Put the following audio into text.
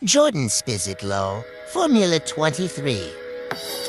Jordan Spiziklo, Formula 23.